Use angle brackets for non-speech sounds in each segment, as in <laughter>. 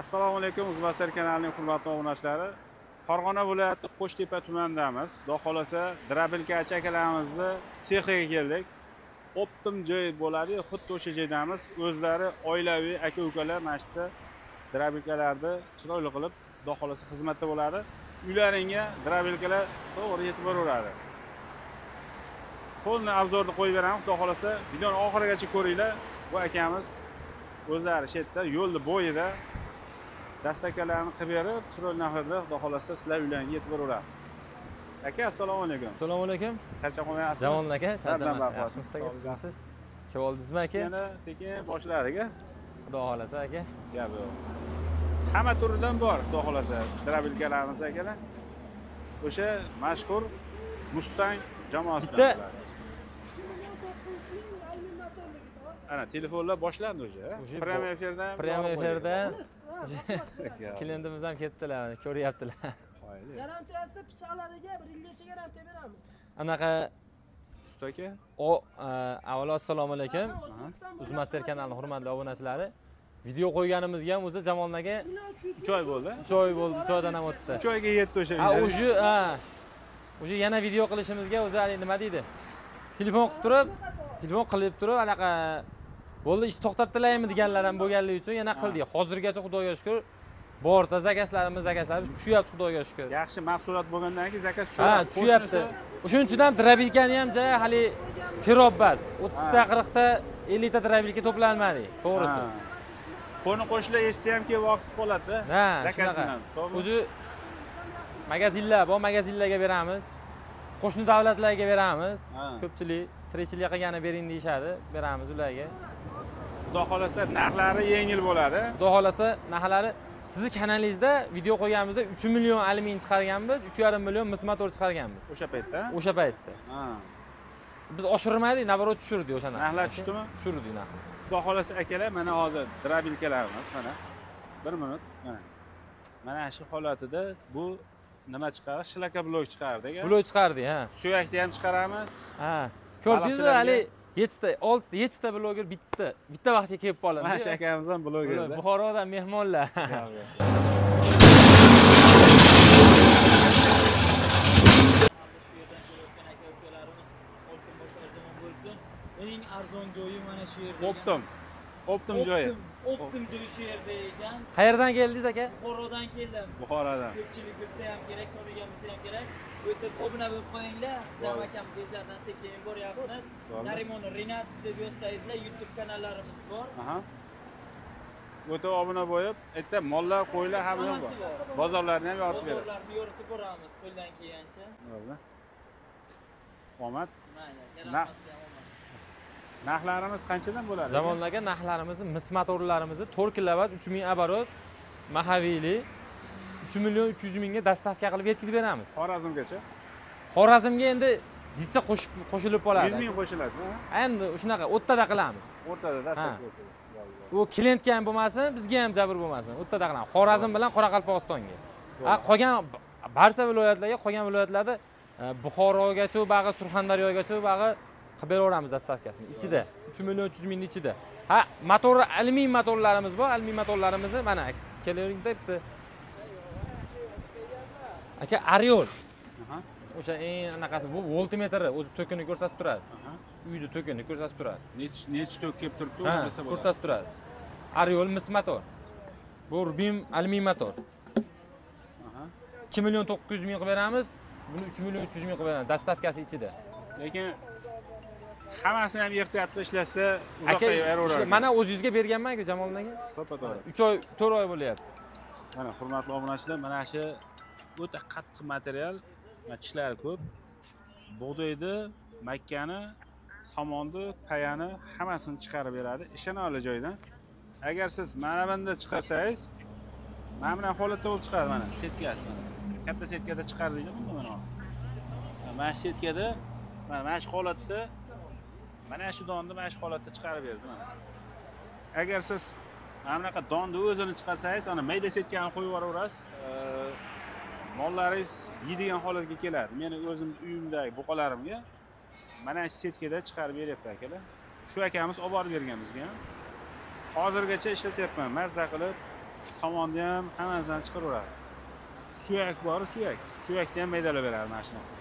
assalomu alaykum o'zbastar kanalining hurmatli obunachilari farg'ona viloyati qo'shtepa tumanidamiz. Xudo xohlasa drabilka akalarimizni sexiga keldik. Optim joy bo'ladi xuddi o'sha joydamiz. O'zlari oilaviy aka ukalar mana shu yerda drabilkalarni chiroyli qilib xudo xohlasa xizmatda bo'ladi. Uylaringga drabilkalar to'g'ri yetib boraveradi. Qo'lni abzorni qo'yib beramiz. Xudo xohlasa videoni oxirigacha ko'ringlar. Bu akamiz o'zlari shu yerda yo'lni bo'yida dastakalarni qilib berib chiroyli narxlarda xudo xohlasa sizlar uylaringga yetib boraveradi. Aka assalomu alaykum. Assalomu alaykum. Charchab qolmayapsizmi jamol aka yaxshimisiz aka Sog' siz kelib oldingizmi aka? Yana sekin boshladik a xudo xohlasa aka. Gap yo'q hamma turidan bor xudo xohlasa. Drabilkalarimiz akalar o'sha mashhur mustang jamoasidan Bitta- ana telefonlar boshlandi уже bo- efirdan prямой efirda Gap. Klientimiz ham ketdilar ko'ryaptilar. Garantiyasi pichoqlariga bir yilgacha garantiya beramiz. Anaqa usta aka o e, avvalo assalomu alaykum. Uzmaster kanali hurmatli obunachilari video qo'yganimizga ham o'zi jamol aka uch oy bo'ldi. uch oy bo'ldi uch oydan ham o'tdi. Uch oyga yetdi o'sha ha уже ha. Уже yana video qilishimizga o'zi haligi nima deydi? Telefon qilib turib. telefon qilib turib anaqa bo'ldi ishni to'xtatdilarmi deganlar ham bo'lganligi uchun yana qildik hozirgacha xudoga shukur bor zakazlarimiz zakazlarimiz tushyapti xudoga shukur yaxshi mahsulot bo'lgandan keyin zakaz ha tushyapti o'shaning uchun ham ja hali serob bas o'ttizta qirqta ellikta drabilka to'planmadi to'g'risi. Qo'ni qo'shnilar eshitsa ham kelib ketib qoladida ha zakaz bilan o'zi magazinlar bor magazinlarga beramiz. Qo'shni davlatlarga beramiz. Ko'pchilik tirikchilik qilgani bering deyishadi beramiz ularga xudo xohlasa narxlari yengil bo'ladi. Xudo xohlasa narxlari sizni kanalingizda video qo'yganimizda uch million alyumin chiqarganmiz uch yarim million mis motor chiqarganmiz. O'sha paytda? O'sha paytda. Biz oshirmadik naоборот tushirdik o'sha narxni Narxlar tushdimi? tushirdik narxni xudo xohlasa akalar mana hozir drabilkalarimiz mana. Bir minut mana. Mana shu holatida bu nima chiqaradi shlaka blok chiqardi aka blok chiqardik ha. Suyakni ham chiqaramiz. Ha. Ko'rdingizmi Baliqchilarga- hali yettita oltita yettita bloger bitta bitta vaqtga kelib qoladi. Mana shu akamiz ham blogerda buxorodan mehmonlar. <laughs> Eng arzon joyi mana shu yerda. Ekan. Optim joyi Optim- joyi shu yerda ekan qayerdan keldingiz aka? Buxorodan keldim. Buxorodan. Ko'pchilik bilsa ham kerak tonigan bilsa ham kerak. O'tib obuna bo'lib qo'yinglar biz ham akamiz sizlardan sekin boryapmiz. Narimon rinatov deb yozsangizlar youtube kanallarimiz bor. Aha. O'ta obuna bo'lib erta mollar qo'ylar hamma bor. bozorlarni ham yoritib berasiz. Bozorlarni yoritib boramiz qo'ldan kelgancha. Bo'ldi. omad. Mayli Na- yaramasa ham omad. Narxlarimiz qanchadan bo'ladi? Zamon aka narxlarimizni mis motorlarimizni to'rt kilovat uch ming оборот mahaviyli uch million uch yuz mingga dostavka qilib yetkazib beramiz. Xorazmgacha? Xorazmga endi jicha qo'shib qo'shilib yuz qoladi ming qo'shiladi endi shunaqa o'rtada qilamiz. O'rtada dastak Ha. u klientga ham bo'lmasin bizga ham jabr bo'lmasin o'rtada qilamiz. Xorazm bilan qoraqalpog'istonga. A qolgan barcha viloyatlarga qolgan viloyatlarda e, buxorogacha bag'i surxondaryogacha bag'i qilib beraveramiz dostavkasini ichida uch million uch yuz mingni ichida. Ha motor alyumin motorlarimiz bor alyumin motorlarimizni mana kelaveringda bitta aka ariol Aha, o'sha eng anaqasi bu voltmetri o'zi to'kini ko'rsatib turadi. Uyni to'kini ko'rsatib turadi. Nech nech tok kelib turibdi ha ko'rsatib turadi. Ariol mis motor. Bu rubin alyumin motor. Ikki million to'qqiz yuz ming qilib beramiz buni uch million uch yuz ming qilib beramiz. Dostavkasi ichida. Lekin hammasini ham ehtiyotli ishlasa aka uzoqqa yuraveradi mana o'zingizga berganman-ku jamol aka. To'ppa to'g'ri uch oy to'rt oy bo'lyapti. Mana hurmatli obunachilar mana shu o'ta qattiq material. Tishlari ko'p. Bug'doyni makkani somonni payani hammasini chiqarib beradi. Ishonarli joydan. Agar siz mana bunday chiqarsangiz mana bunaqa holatda bo'lib chiqadi mana setkasi mana katta setkada chiqariladi bunda mana mana setkada mana mana shu holatda mana shu donni mana shu holatda chiqarib berdi mana. Agar siz mana bunaqa donni o'zini chiqarsangiz ana mayda setkani qo'yib yuboraverasiz. Mollaringiz yeydigan holatga keladi. Meni o'zim uyimdagi buqalarimga mana shu setkada chiqarib beryapti akalar. Shu akamiz olib borib bergan bizga. Hozirgacha ishlatyapman. Mazza qilib somonni ham hammasidan chiqaraveradi suyak bor suyak. Suyakni ham maydalab beradi mana shu narsa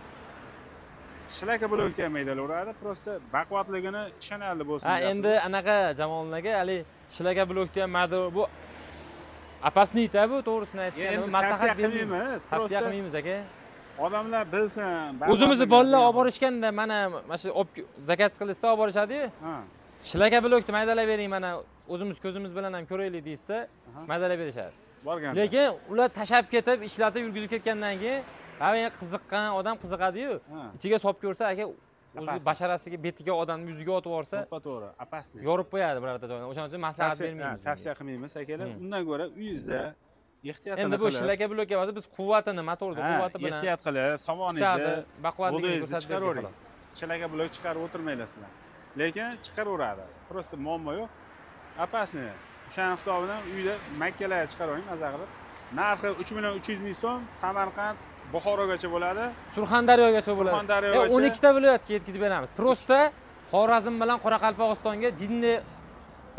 shlaka blokni ham maydalaveradi просто baquvvatligini ishonarli bo'lsin ha endi anaqa jamolni aka haligi shlaka blokni ham bu опаснийda bu to'g'risini aytganda maslahat qilmaymiz. Tavsiya qilmaymiz aka. odamlar bilsin o'zimizni bolalar olib borishganda mana mana shu olib zakaz qilishsa olib borishadiyu ha. Shlaka blokni maydalab bering mana o'zimiz ko'zimiz bilan ham ko'raylik deyishsa maydalab berishadi. Borganda. Lekin ular tashlab ketib ishlatib yurgizib ketgandan keyin baribir qiziqqan odam qiziqadiyu Ha. ichiga solib ko'rsa aka o'zi basharasiga betiga odamni yuziga otib yuborsa to'g'ri опасный yorib qo'yadi birorta joyini o'shaning uchun maslahat ha, bermaymiz tavsiya qilmaymiz akalar. Hmm. undan ko'ra uyingizda ehtiyotini endi bu shlaka blokka emas biz quvvatini motorni ha, quvvati bilan ehtiyot qilib somoningizni berdik chiqaravering shlaka blok chiqarib o'tirmanglar sizlar lekin chiqaraveradi. Просто muammo yo'q. Опасный o'shani hisobidan uyda makkalarga chiqaravering maza qilib. Narxi uch million uch yuz ming so'm samarqand buxorogacha bo'ladi. Surxondaryogacha bo'ladi. Surxondaryogacha. o'n ikkita viloyatga yetkazib beramiz. Просто xorazm bilan qoraqalpog'istonga jinni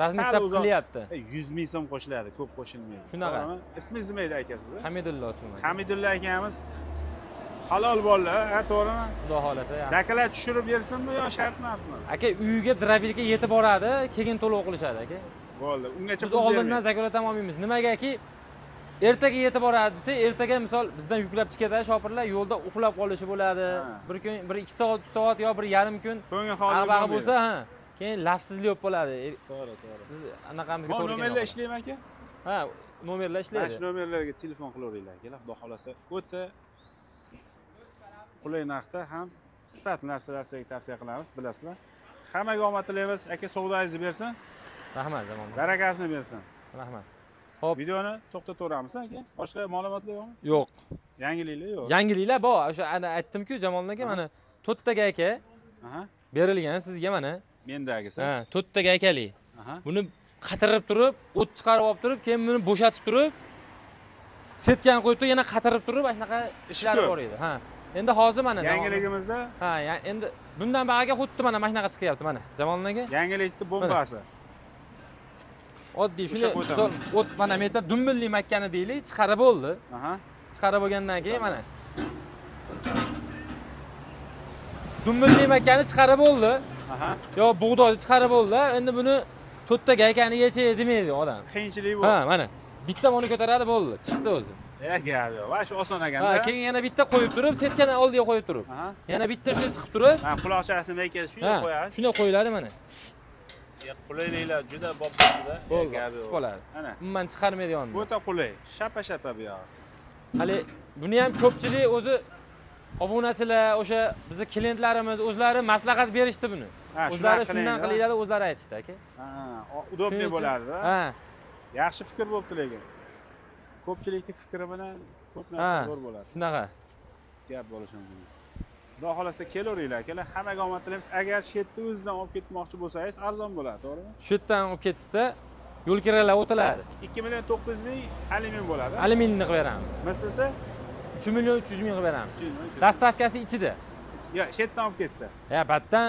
razmitsap uzoq. qilyapti. E, yuz ming so'm qo'shiladi ko'p qo'shilmaydi. Shunaqa. Ismingiz nima edi aka sizni hamidulla ismi hamidulla akamiz halol bolalar ha to'g'rimi? Xudo xohlasa ya. zakalar tushirib bersinmi yo shart emasmi? Aka uyiga drabilka yetib boradi keyin to'lov qilishadi aka. Bo'ldi. Ungacha biz oldindan zakalat olmaymiz. Nimagaki ertaga yetib boradi desa ertaga misol bizdan yuklab chiqib ketadi shopirlar yo'lda uxlab qolishi bo'ladi. Bir kun bir ikki soat uch soat yo bir yarim kun ko'ngil bo'lsa ha keyin lafsizlik bo'lib qoladi. E, to'g'ri to'g'ri. biz anaqamizga to'g'ri nomerlar ishlaymi aka ha nomerlar mana shu ishlaydi nomerlarga telefon qilaveringlar akalar xudo xohlasa. O'ta qulay narxda ham sifatli narsalar sizlarga tavsiya qilamiz bilasizlar. Hammaga omad tilaymiz. Aka savdoyingizni bersin. Rahmat zamon barakasini bersin. Rahmat Hop. videoni to'xtataveramiz aka? Boshqa ma'lumotlar yo'qmi? Yo'q. Yangiliklar yo'q. Yangiliklar bor. O'sha ana aytdimku jamolni aka mana to'rtta gayka aha. Berilgan sizga mana. Mendagisi ha to'rtta gaykali aha. Buni qatirib turib o't chiqarib olib turib keyin buni bo'shatib turib setkani qo'yib turib yana qatirib turib shunaqa ishlari bor edi. Ha. Endi hozir mana Jamol- yangiligimizda? Ha endi bundan bag'aga xuddi mana mana shunaqa chiqyapti mana jamolni aka yangilikni bombasi oddiy shuni misol o't mana bu yerda dumbilli makkani deylik. Chiqarib bo'ldi aha. Chiqarib bo'lgandan keyin mana. Dumbilli makkani chiqarib bo'ldi aha. Yo bug'doyni chiqarib bo'ldi endi buni to'rtta gaykani yechay demaydi odam. Qiyinchilik ha bu mana. Bitta buni ko'taradi bo'ldi. Chiqdi o'zi. Yo'q va shu oson ha ekanda keyin yana bitta qo'yib turib setkani oldiga qo'yib turib. Yana bitta shuni tiqib turib. Ha quloqchasini maykasi shunday ha qo'yasiz shunday qo'yiladi mana qulayliklar juda bob bo'ldi qisib qoladi umuman chiqarmaydi o'ta qulay shappa shappa bu yog'i hali buni ham ko'pchilik o'zi obunachilar o'sha bizni klientlarimiz o'zlari maslahat berishdi buni. O'zlari shundan qilinglar deb o'zlari aytishdi aka. Uchun- bo'ladi ha. Yaxshi fikr bo'libdi lekin ko'pchilikni fikri bilan ko'p narsa zo'r bo'ladi. shunaqa. Gap bo'lishi mumkin xudo xohlasa kelaveringlar akalar hammaga omad tilaymiz agar shu yerda o'zidan olib ketmoqchi bo'lsangiz arzon bo'ladi to'g'rimi? Shu yerdan olib ketishsa yo'l kiralar o'tiladi. Ikki million to'qqiz yuz ming alyumin bo'ladi. Alyuminiyni qilib beramiz. Mislisi? Uch million uch yuz ming qilib beramiz. Dostavkasi ichida. Yo shu yerdan olib ketsa. Ya batdan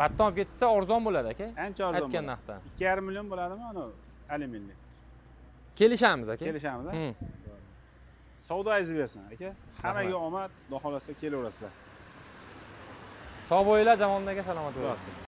batdan olib ketishsa arzon bo'ladi aka. Ancha arzon aytgan narxdan ikki yarim million bo'ladimi anavi alyuminli kelishamiz aka. Kelishamiz a Hmm. savdoyingizni bersin aka. Hammaga omad xudo xohlasa kelaverasizlar Sağ boyla zamanında gel salamat olun.